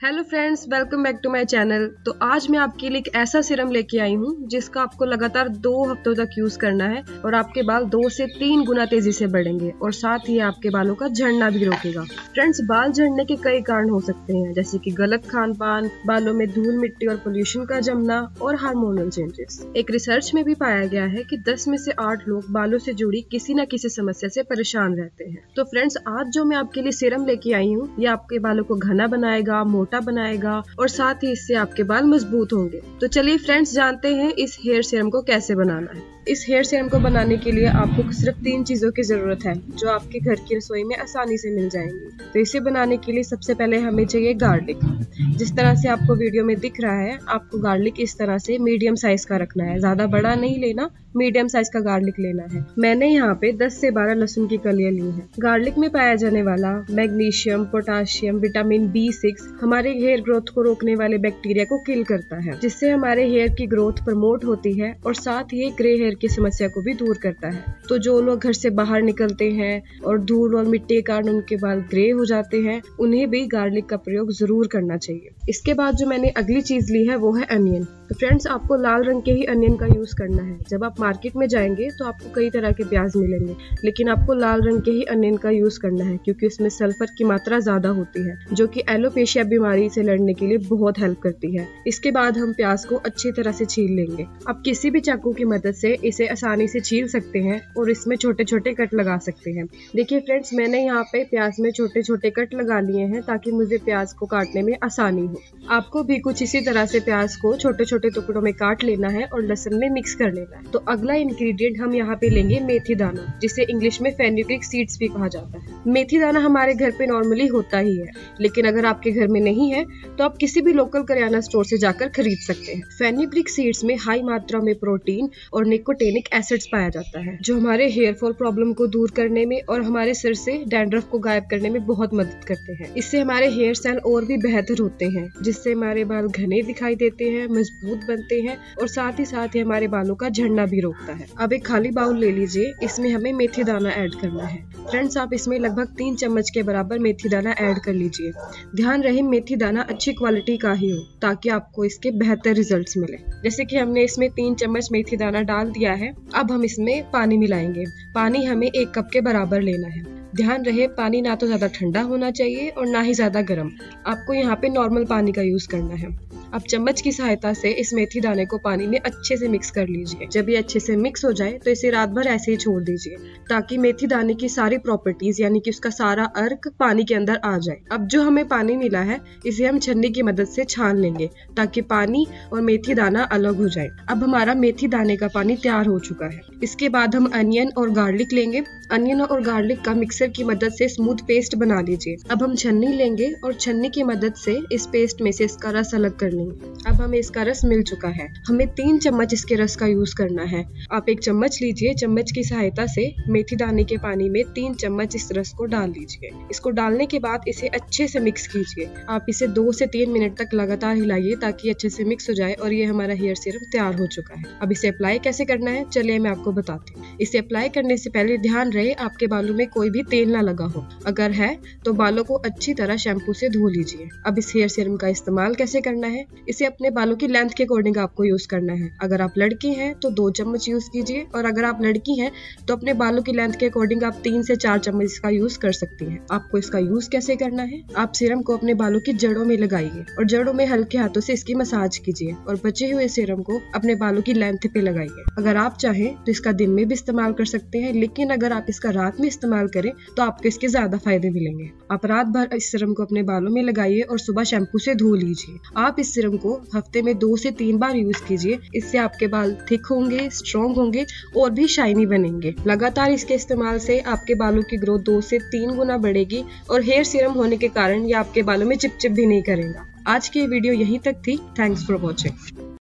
Hello friends welcome back to my channel तो आज मैं आपके लिए एक ऐसा सिरम लेके आई हूँ, जिसका आपको लगातार दो हफ्तों तक यूज़ करना है और आपके बाल दो से तीन गुना तेज़ी से बढ़ेंगे और साथ ही आपके बालों का झड़ना भी रोकेगा। फ्रेंड्स बाल झड़ने के कई कारण हो सकते हैं, जैसे कि गलत खान पान बालों में धूल मिट्टी और पोल्यूशन का जमना और हार्मोनल चेंजेस एक रिसर्च में भी पाया गया है की दस में से आठ लोग बालों से जुड़ी किसी न किसी समस्या से परेशान रहते हैं। तो फ्रेंड्स आज जो मैं आपके लिए सिरम लेके आई हूँ, ये आपके बालों को घना बनाएगा मोटा बनाएगा और साथ ही इससे आपके बाल मज़बूत होंगे। तो चलिए फ्रेंड्स जानते हैं इस हेयर सीरम को कैसे बनाना है। इस हेयर सीरम को बनाने के लिए आपको सिर्फ़ तीन चीज़ों की ज़रूरत है, जो आपके घर की रसोई में आसानी से मिल जाएँगी। तो इसे बनाने के लिए सबसे पहले हमें चाहिए गार्लिक जिस तरह से आपको वीडियो में दिख रहा है, आपको गार्लिक इस तरह से मीडियम साइज़ का रखना है। ज़्यादा बड़ा नहीं लेना मीडियम साइज़ का गार्लिक लेना है। मैंने यहाँ पे 10 से 12 लहसुन की कलियाँ ली हैं। गार्लिक में पाया जाने वाला magnesium potassium vitamin B six हमारे हेयर ग्रोथ को रोकने वाले बैक्टीरिया को किल करता है, जिससे हमारे हेयर की ग्रोथ प्रमोट होती है और साथ ही ग्रे हेयर की समस्या को भी दूर करता है। तो जो लोग घर से बाहर निकलते हैं और धूल और मिट्टी के कारण उनके बाल ग्रे हो जाते हैं, उन्हें भी गार्लिक का प्रयोग ज़रूर करना चाहिए। इसके बाद जो मैंने अगली चीज़ ली है, वो है अनियन तो फ्रेंड्स आपको लाल रंग के ही अनियन का यूज़ करना है। जब आप मार्केट में जाएँगे तो आपको कई तरह के प्याज मिलेंगे, लेकिन आपको लाल रंग के ही अनियन का यूज़ करना है, क्योंकि इसमें सल्फ़र की मात्रा ज़्यादा होती है, जो कि एलोपेशिया बीमारी से लड़ने के लिए बहुत हेल्प करती है। इसके बाद हम प्याज को अच्छी तरह से छील लेंगे। आप किसी भी चाकू की मदद से इसे आसानी से छील सकते हैं और इसमें छोटे छोटे कट लगा सकते हैं। देखिए फ्रेंड्स मैंने यहाँ पे प्याज में छोटे छोटे कट लगा लिए हैं, ताकि मुझे प्याज को काटने में आसानी हो। आपको भी कुछ इसी तरह से प्याज को छोटे छोटे टुकड़ों में काट लेना है और लहसन में मिक्स कर लेना है। तो अगला इंग्रेडिएंट हम यहाँ पे लेंगे मेथी दाना, जिसे इंग्लिश में फेन्यूक्रिक सीड्स भी कहा जाता है। मेथी दाना हमारे घर पे नॉर्मली होता ही है, लेकिन अगर आपके घर में नहीं है तो आप किसी भी लोकल करियाना स्टोर से जाकर खरीद सकते हैं। फेन्यूक्रिक सीड्स में हाई मात्रा में प्रोटीन और निकोटेनिक एसिड्स पाया जाता है, जो हमारे हेयर फॉल प्रॉब्लम को दूर करने में और हमारे सिर से डैंड्रफ को गायब करने में बहुत मदद करते हैं। इससे हमारे हेयर सेल और भी बेहतर होते हैं, जिससे हमारे बाल घने दिखाई देते हैं मज़बूत बनते हैं और साथ ही साथ ही हमारे बालों का झड़ना भी रोकता है। अब एक खाली बाउल ले लीजिए, इसमें हमें मेथी दाना ऐड करना है। फ्रेंड्स, आप इसमें लगभग तीन चम्मच के बराबर मेथी दाना ऐड कर लीजिए। ध्यान रहे, मेथी दाना अच्छी क्वालिटी का ही हो, ताकि आपको इसके बेहतर रिज़ल्ट मिले। जैसे की हमने इसमें तीन चम्मच मेथी दाना डाल दिया है, अब हम इसमें पानी मिलाएँगे। पानी हमें एक कप के बराबर लेना है। ध्यान रहे, पानी ना तो ज़्यादा ठंडा होना चाहिए और ना ही ज़्यादा गर्म। आपको यहाँ पे नॉर्मल पानी का यूज़ करना है। अब चम्मच की सहायता से इस मेथी दाने को पानी में अच्छे से मिक्स कर लीजिए। जब ये अच्छे से मिक्स हो जाए तो इसे रात भर ऐसे ही छोड़ दीजिए, ताकि मेथी दाने की सारी प्रॉपर्टीज़ यानी कि उसका सारा अर्क पानी के अंदर आ जाए। अब जो हमें पानी मिला है, इसे हम छन्नी की मदद से छान लेंगे, ताकि पानी और मेथी दाना अलग हो जाए। अब हमारा मेथी दाने का पानी तैयार हो चुका है। इसके बाद हम अनियन और गार्लिक लेंगे। अनियन और गार्लिक का मिक्सर की मदद से स्मूथ पेस्ट बना लीजिए। अब हम छन्नी लेंगे और छन्नी की मदद से इस पेस्ट में से इसका रस अलग कर लेंगे। अब हमें इसका रस मिल चुका है। हमें तीन चम्मच इसके रस का यूज़ करना है। आप एक चम्मच लीजिए। चम्मच की सहायता से मेथी दाने के पानी में तीन चम्मच इस रस को डाल लीजिए इसको डालने के बाद इसे अच्छे से मिक्स कीजिए। आप इसे दो से तीन मिनट तक लगातार हिलाइए ताकि अच्छे से मिक्स हो जाए और ये हमारा हेयर सीरम तैयार हो चुका है। अब इसे अप्लाई कैसे करना है, चलिए मैं आपको बताती हूँ। इसे अप्लाई करने से पहले ध्यान रहे, आपके बालों में कोई भी तेल ना लगा हो। अगर है तो बालों को अच्छी तरह शैम्पू से धो लीजिए। अब इस हेयर सीरम का इस्तेमाल कैसे करना इसे अपने बालों की लेंथ के अकॉर्डिंग आपको यूज़ करना है। अगर आप लड़की हैं तो दो चम्मच यूज़ कीजिए और अगर आप लड़की हैं तो अपने बालों की लेंथ के अकॉर्डिंग आप तीन से चार चम्मच इसका यूज़ कर सकती हैं। आपको इसका यूज़ कैसे करना है? आप सीरम को अपने बालों की जड़ों में लगाइए और जड़ों में हल्के हाथों से इसकी मसाज कीजिए और बचे हुए सीरम को अपने बालों की लेंथ पे लगाइए। अगर आप चाहें तो इसका दिन में भी इस्तेमाल कर सकते हैं, लेकिन अगर आप इसका रात में इस्तेमाल करें तो आपको इसके ज़्यादा फ़ायदे मिलेंगे। आप रात भर इस सीरम को अपने बालों में लगाइए और सुबह शैम्पू से धो लीजिए। आप इस सीरम को हफ़्ते में दो से तीन बार यूज़ कीजिए। इससे आपके बाल थिक होंगे स्ट्रॉन्ग होंगे और भी शाइनी बनेंगे। लगातार इसके इस्तेमाल से आपके बालों की ग्रोथ दो से तीन गुना बढ़ेगी और हेयर सीरम होने के कारण ये आपके बालों में चिपचिप भी नहीं करेगा। आज की वीडियो यहीं तक थी। Thanks for watching